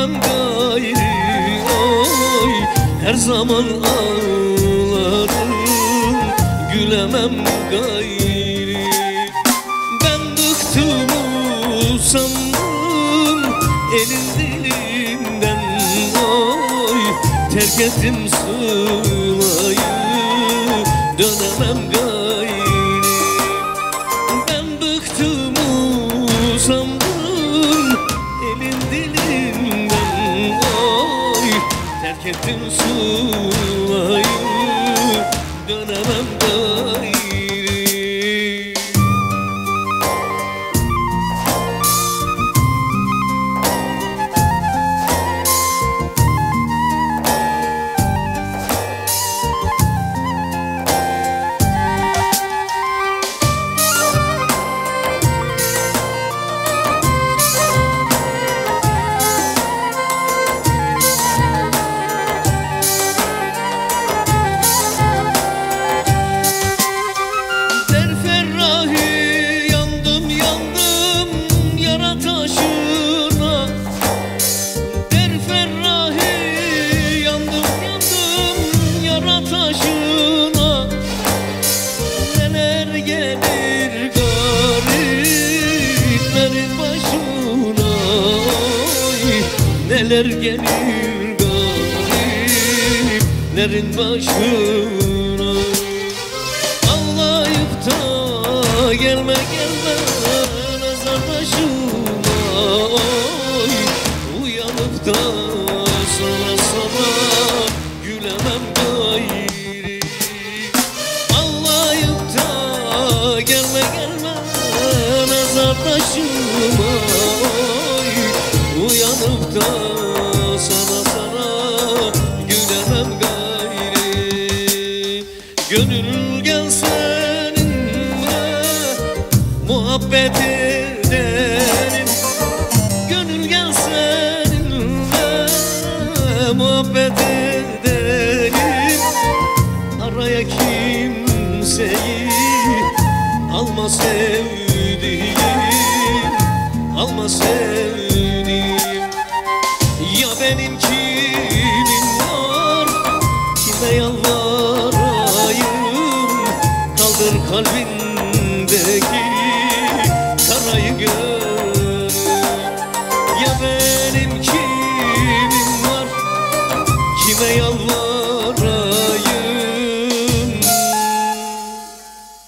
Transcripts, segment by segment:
bilmem gayri oy Her zaman ağlarım. Gülemem gayri. Ben bıktım usandım elin dilimden oy. Terk ettim sılayı dönemem gayri. Terk ettim sulayı. Dönemem gayri Neler gelir gariplerin başına? Ağlayıp da gelme gelme nazar başıma oy. Uyanıp da sonra sana gülemem gayri. Ağlayıp da gelme gelme nazar başıma muhabbet edelim Gönül gel seninle muhabbet edelim Araya kimseyi alma sevdiğim Alma sevdiğim. Ya benim kimim var Kime yalvarayım? Kaldır kalbindeki benim kimim var Kime yalvarayım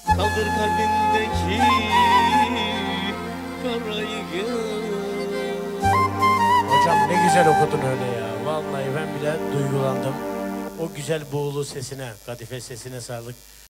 Kaldır kalbindeki Karayı Hocam ne güzel okudun öyle ya. Vallahi ben bile duygulandım. O güzel boğulu sesine, kadife sesine sağlık.